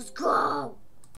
Let's go.